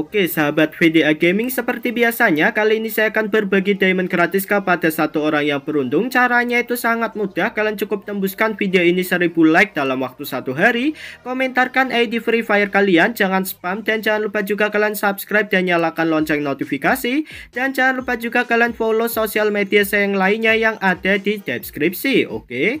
Oke sahabat VDA Gaming seperti biasanya kali ini saya akan berbagi diamond gratis kepada satu orang yang beruntung. Caranya itu sangat mudah. Kalian cukup tembuskan video ini 1000 like dalam waktu satu hari. Komentarkan ID Free Fire kalian jangan spam. Dan jangan lupa juga kalian subscribe dan nyalakan lonceng notifikasi. Dan jangan lupa juga kalian follow sosial media saya yang lainnya yang ada di deskripsi. Oke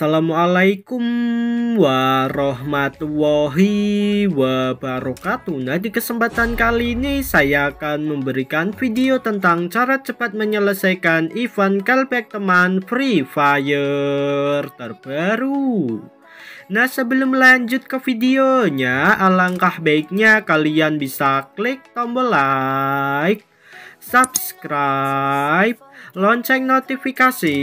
Assalamualaikum warahmatullahi wabarakatuh. Nah di kesempatan kali ini saya akan memberikan video tentang cara cepat menyelesaikan event callback teman Free Fire terbaru. Nah sebelum lanjut ke videonya alangkah baiknya kalian bisa klik tombol like Subscribe Lonceng notifikasi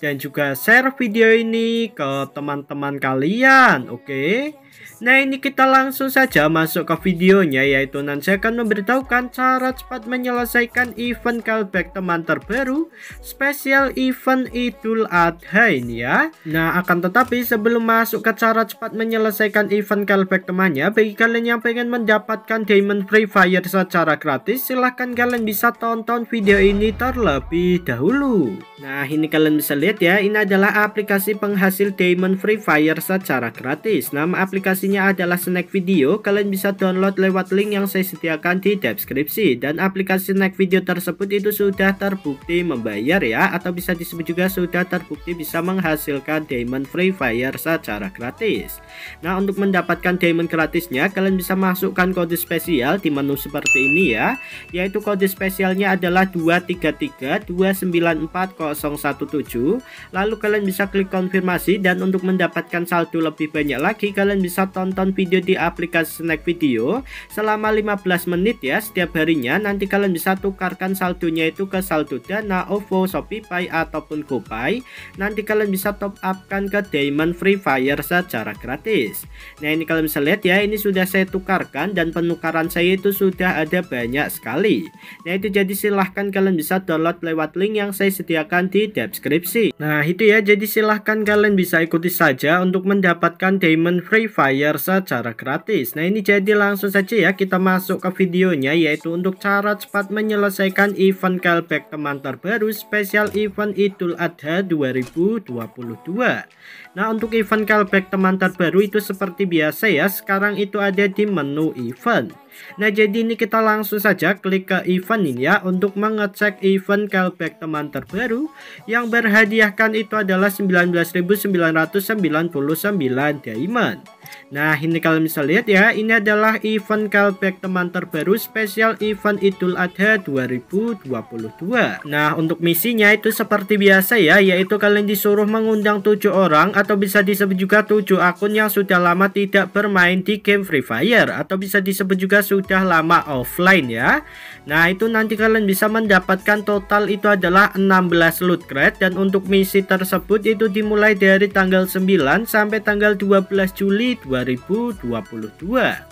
dan juga share video ini ke teman-teman kalian oke okay? Nah ini kita langsung saja masuk ke videonya yaitu nanti saya akan memberitahukan cara cepat menyelesaikan event callback teman terbaru spesial event Idul Adha ini ya. Nah akan tetapi sebelum masuk ke cara cepat menyelesaikan event callback temannya bagi kalian yang pengen mendapatkan Diamond Free Fire secara gratis silahkan kalian bisa tonton video ini terlebih dahulu. Nah ini kalian bisa lihat ya ini adalah aplikasi penghasil Diamond Free Fire secara gratis. Nama aplikasi aplikasinya adalah Snack Video. Kalian bisa download lewat link yang saya sediakan di deskripsi. Dan aplikasi Snack Video tersebut itu sudah terbukti membayar ya. Atau bisa disebut juga sudah terbukti bisa menghasilkan Diamond Free Fire secara gratis. Nah untuk mendapatkan Diamond gratisnya kalian bisa masukkan kode spesial di menu seperti ini ya. Yaitu kode spesialnya adalah 233294017. Lalu kalian bisa klik konfirmasi dan untuk mendapatkan saldo lebih banyak lagi kalian bisa tonton video di aplikasi Snack Video selama 15 menit ya setiap harinya. Nanti kalian bisa tukarkan saldonya itu ke saldo Dana, OVO, Shopee ataupun GoPay. Nanti kalian bisa top upkan ke Diamond Free Fire secara gratis. Nah ini kalian bisa lihat ya ini sudah saya tukarkan dan penukaran saya itu sudah ada banyak sekali. Nah itu jadi silahkan kalian bisa download lewat link yang saya sediakan di deskripsi. Nah itu ya jadi silahkan kalian bisa ikuti saja untuk mendapatkan Diamond Free Fire secara gratis. Nah ini jadi langsung saja ya kita masuk ke videonya yaitu untuk cara cepat menyelesaikan event callback teman terbaru spesial event Idul Adha 2022 Nah untuk event callback teman terbaru itu seperti biasa ya sekarang itu ada di menu event. Nah jadi ini kita langsung saja klik ke event ini ya untuk mengecek event callback teman terbaru. Yang berhadiahkan itu adalah 19.999 diamond. Nah ini kalian bisa lihat ya ini adalah event callback teman terbaru spesial event Idul Adha 2022 Nah untuk misinya itu seperti biasa ya yaitu kalian disuruh mengundang 7 orang atau bisa disebut juga 7 akun yang sudah lama tidak bermain di game Free Fire. Atau bisa disebut juga sudah lama offline ya. Nah itu nanti kalian bisa mendapatkan total itu adalah 16 loot crate. Dan untuk misi tersebut itu dimulai dari tanggal 9 sampai tanggal 12 Juli 2022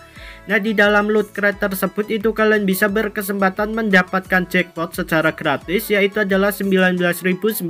Nah di dalam loot crate tersebut itu kalian bisa berkesempatan mendapatkan jackpot secara gratis yaitu adalah 19.999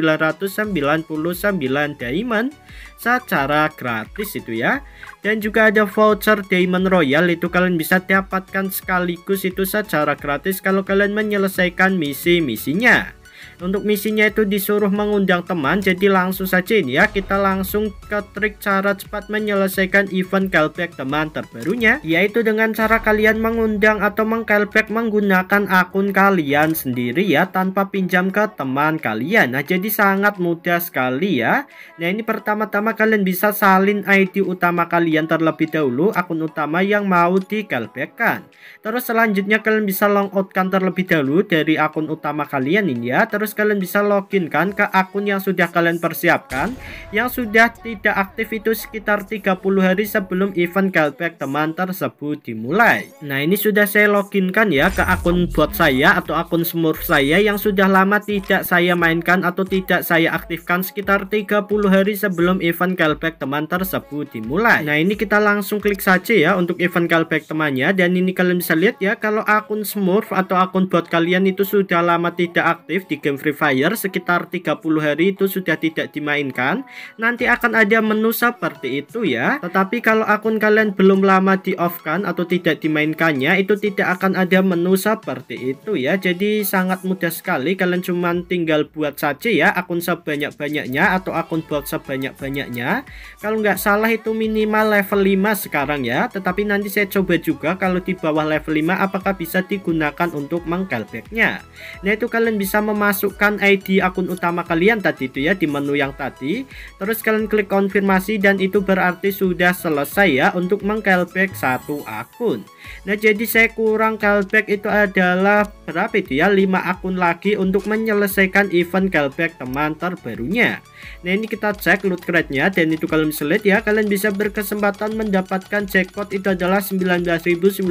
diamond secara gratis itu ya. Dan juga ada voucher diamond royal itu kalian bisa dapatkan sekaligus itu secara gratis kalau kalian menyelesaikan misi-misinya untuk misinya itu disuruh mengundang teman jadi langsung saja ini ya. Kita langsung ke trik cara cepat menyelesaikan event callback teman terbarunya yaitu dengan cara kalian mengundang atau mengcallback menggunakan akun kalian sendiri ya tanpa pinjam ke teman kalian. Nah jadi sangat mudah sekali ya. Nah ini pertama-tama kalian bisa salin ID utama kalian terlebih dahulu akun utama yang mau di callbackkan terus selanjutnya kalian bisa long outkan terlebih dahulu dari akun utama kalian ini ya. Terus terus kalian bisa login kan ke akun yang sudah kalian persiapkan. Yang sudah tidak aktif itu sekitar 30 hari sebelum event callback teman tersebut dimulai. Nah ini sudah saya login kan ya ke akun bot saya atau akun smurf saya yang sudah lama tidak saya mainkan atau tidak saya aktifkan sekitar 30 hari sebelum event callback teman tersebut dimulai. Nah ini kita langsung klik saja ya untuk event callback temannya dan ini kalian bisa lihat ya kalau akun smurf atau akun bot kalian itu sudah lama tidak aktif di game Free Fire sekitar 30 hari itu sudah tidak dimainkan. Nanti akan ada menu seperti itu ya. Tetapi kalau akun kalian belum lama di off kan atau tidak dimainkannya itu tidak akan ada menu seperti itu ya. Jadi sangat mudah sekali. Kalian cuman tinggal buat saja ya akun sebanyak-banyaknya atau akun bot sebanyak-banyaknya. Kalau nggak salah itu minimal level 5 sekarang ya. Tetapi nanti saya coba juga kalau di bawah level 5 apakah bisa digunakan untuk mengcallbacknya? Nah itu kalian bisa memasukkan ID akun utama kalian tadi itu ya di menu yang tadi. Terus kalian klik konfirmasi dan itu berarti sudah selesai ya untuk mengcallback satu akun. Nah jadi saya kurang callback itu adalah berapa itu ya? 5 akun lagi untuk menyelesaikan event callback teman terbarunya nah ini kita cek loot crate-nya. Dan itu kalian bisa lihat ya kalian bisa berkesempatan mendapatkan jackpot itu adalah 19.999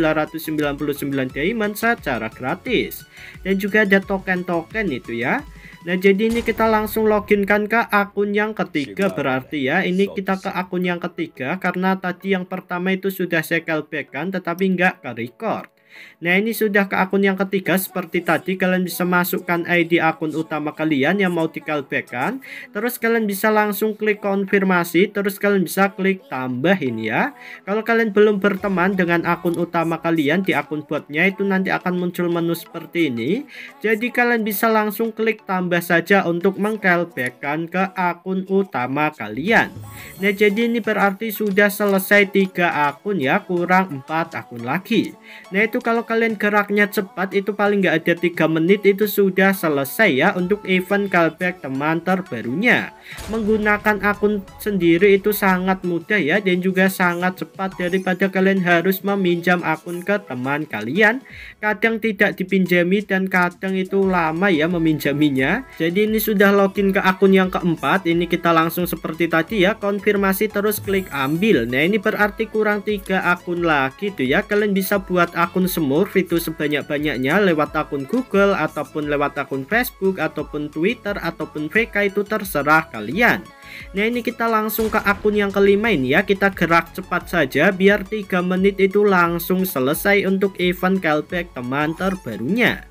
diamond secara gratis. Dan juga ada token-token itu ya. Nah jadi ini kita langsung login kan ke akun yang ketiga berarti ya. Ini kita ke akun yang ketiga karena tadi yang pertama itu sudah saya callback kan tetapi nggak ke record Nah ini sudah ke akun yang ketiga. Seperti tadi kalian bisa masukkan ID akun utama kalian yang mau di callbackkan terus kalian bisa langsung klik konfirmasi. Terus kalian bisa klik tambah ini ya. Kalau kalian belum berteman dengan akun utama kalian di akun botnya itu nanti akan muncul menu seperti ini. Jadi kalian bisa langsung klik tambah saja untuk mengcallbackkan ke akun utama kalian. Nah jadi ini berarti sudah selesai tiga akun ya. Kurang empat akun lagi. Nah itu kalau kalian geraknya cepat itu paling nggak ada tiga menit itu sudah selesai ya untuk event callback teman terbarunya. Menggunakan akun sendiri itu sangat mudah ya dan juga sangat cepat daripada kalian harus meminjam akun ke teman kalian. Kadang tidak dipinjami dan kadang itu lama ya meminjaminya. Jadi ini sudah login ke akun yang keempat ini kita langsung seperti tadi ya konfirmasi terus klik ambil. Nah ini berarti kurang tiga akun lagi tuh ya kalian bisa buat akun Smurf itu sebanyak-banyaknya lewat akun Google ataupun lewat akun Facebook ataupun Twitter ataupun VK itu terserah kalian. Nah ini kita langsung ke akun yang kelima ini ya kita gerak cepat saja biar 3 menit itu langsung selesai untuk event callback teman terbarunya.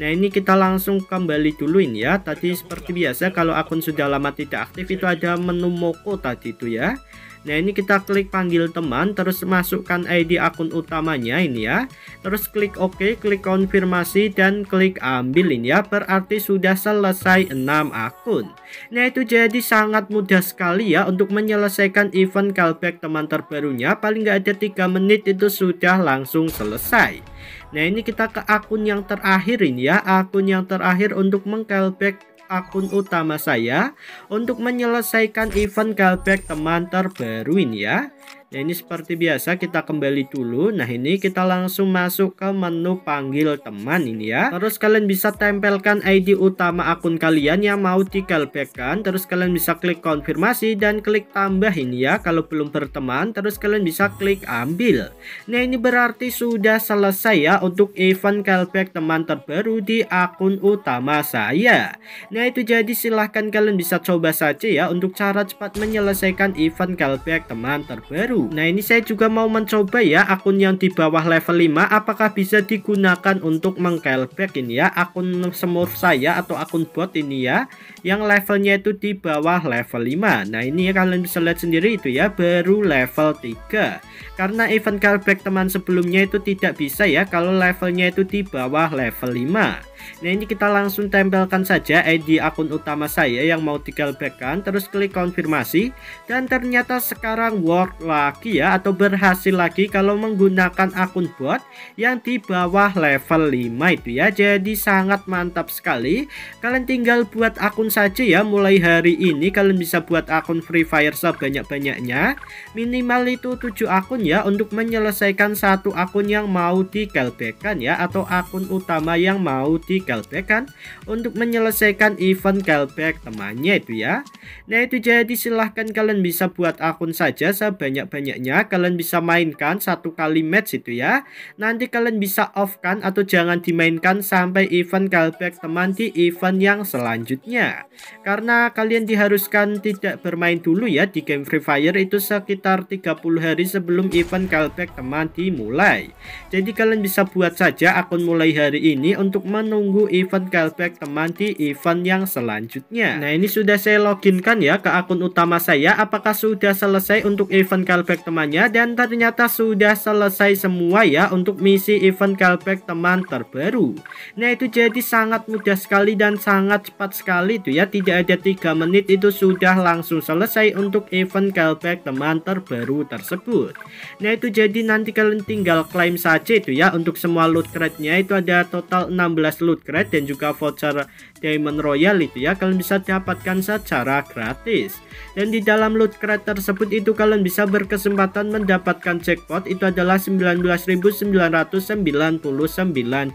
Nah ini kita langsung kembali dulu ini ya. Tadi seperti biasa kalau akun sudah lama tidak aktif itu ada menu Moko tadi itu ya. Nah ini kita klik panggil teman terus masukkan ID akun utamanya ini ya. Terus klik OK klik konfirmasi dan klik ambil ini ya. Berarti sudah selesai 6 akun. Nah itu jadi sangat mudah sekali ya untuk menyelesaikan event callback teman terbarunya. Paling nggak ada 3 menit itu sudah langsung selesai Nah ini kita ke akun yang terakhir ini ya. Akun yang terakhir untuk mengcallback akun utama saya untuk menyelesaikan event callback teman terbaru ini ya Nah ini seperti biasa kita kembali dulu. Nah ini kita langsung masuk ke menu panggil teman ini ya. Terus kalian bisa tempelkan ID utama akun kalian yang mau di Terus kalian bisa klik konfirmasi dan klik tambah ini ya. Kalau belum berteman terus kalian bisa klik ambil. Nah ini berarti sudah selesai ya untuk event callback teman terbaru di akun utama saya. Nah itu jadi silahkan kalian bisa coba saja ya Untuk cara cepat menyelesaikan event callback teman terbaru Nah ini saya juga mau mencoba ya akun yang di bawah level 5 apakah bisa digunakan untuk mengcallback ini ya? Akun smurf saya atau akun bot ini ya yang levelnya itu di bawah level 5 Nah ini ya kalian bisa lihat sendiri itu ya baru level 3 karena event callback teman sebelumnya itu tidak bisa ya kalau levelnya itu di bawah level 5 Nah ini kita langsung tempelkan saja ID akun utama saya yang mau digalbackkan terus klik konfirmasi dan ternyata sekarang work lagi ya atau berhasil lagi kalau menggunakan akun bot yang di bawah level 5 itu ya. Jadi sangat mantap sekali. Kalian tinggal buat akun saja ya mulai hari ini kalian bisa buat akun Free Fire sebanyak-banyaknya minimal itu 7 akun ya untuk menyelesaikan satu akun yang mau digalbackkan ya atau akun utama yang mau di callback kan? Untuk menyelesaikan event callback temannya itu ya. Nah itu jadi silahkan kalian bisa buat akun saja sebanyak-banyaknya. Kalian bisa mainkan satu kali match itu ya. Nanti kalian bisa off kan atau jangan dimainkan sampai event callback teman di event yang selanjutnya. Karena kalian diharuskan tidak bermain dulu ya di game Free Fire itu sekitar 30 hari sebelum event callback teman dimulai. Jadi kalian bisa buat saja akun mulai hari ini untuk menunggu event callback teman di event yang selanjutnya. Nah ini sudah saya loginkan ya ke akun utama saya apakah sudah selesai untuk event callback temannya dan ternyata sudah selesai semua ya untuk misi event callback teman terbaru. Nah itu jadi sangat mudah sekali dan sangat cepat sekali itu ya tidak ada 3 menit itu sudah langsung selesai untuk event callback teman terbaru tersebut. Nah itu jadi nanti kalian tinggal klaim saja itu ya untuk semua loot crate-nya itu ada total 16 loot crate dan juga voucher Diamond Royal itu ya kalian bisa dapatkan secara gratis. Dan di dalam loot crate tersebut itu kalian bisa berkesempatan mendapatkan jackpot itu adalah 19.999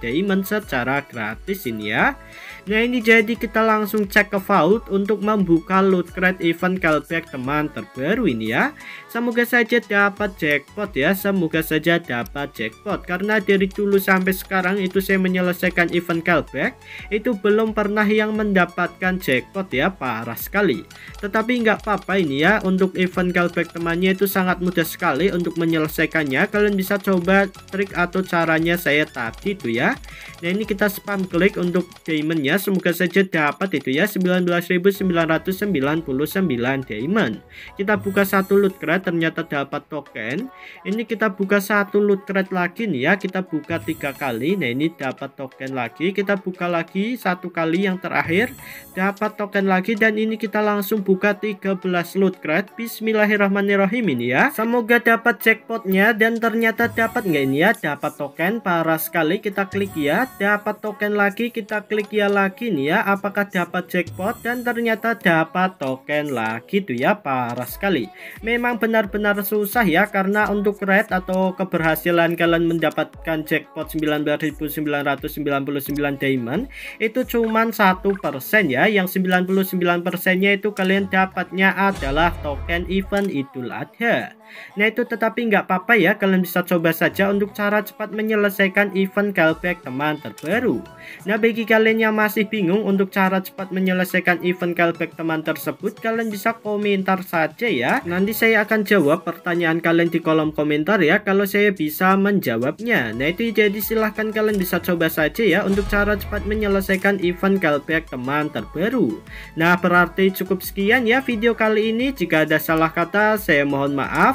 diamond secara gratis ini ya Nah ini jadi kita langsung cek ke vault untuk membuka loot crate event callback teman terbaru ini ya. Semoga saja dapat jackpot ya Semoga saja dapat jackpot. Karena dari dulu sampai sekarang itu saya menyelesaikan event callback Itu belum pernah yang mendapatkan jackpot ya Parah sekali. Tetapi nggak apa-apa ini ya Untuk event callback temannya itu sangat mudah sekali untuk menyelesaikannya. Kalian bisa coba trik atau caranya saya tadi itu ya. Nah ini kita spam klik untuk diamondnya semoga saja dapat itu ya 19.999 diamond. Kita buka satu loot crate ternyata dapat token. Ini kita buka satu loot crate lagi nih ya kita buka tiga kali. Nah ini dapat token lagi kita buka lagi satu kali yang terakhir dapat token lagi. Dan ini kita langsung buka 13 loot crate. Bismillahirrahmanirrahim ini ya. Semoga dapat jackpotnya dan ternyata dapat nggak ini ya dapat token. Parah sekali kita klik ya dapat token lagi kita klik ya lagi lagi nih ya apakah dapat jackpot? Dan ternyata dapat token lagi tuh ya parah sekali. Memang benar-benar susah ya karena untuk rate atau keberhasilan kalian mendapatkan jackpot 19.999 diamond itu cuman satu persen ya. Yang 99 persennya itu kalian dapatnya adalah token event Idul Adha Nah itu tetapi nggak apa-apa ya kalian bisa coba saja untuk cara cepat menyelesaikan event callback teman terbaru. Nah bagi kalian yang masih bingung untuk cara cepat menyelesaikan event callback teman tersebut kalian bisa komentar saja ya. Nanti saya akan jawab pertanyaan kalian di kolom komentar ya kalau saya bisa menjawabnya. Nah itu jadi silahkan kalian bisa coba saja ya untuk cara cepat menyelesaikan event callback teman terbaru. Nah berarti cukup sekian ya video kali ini. Jika ada salah kata saya mohon maaf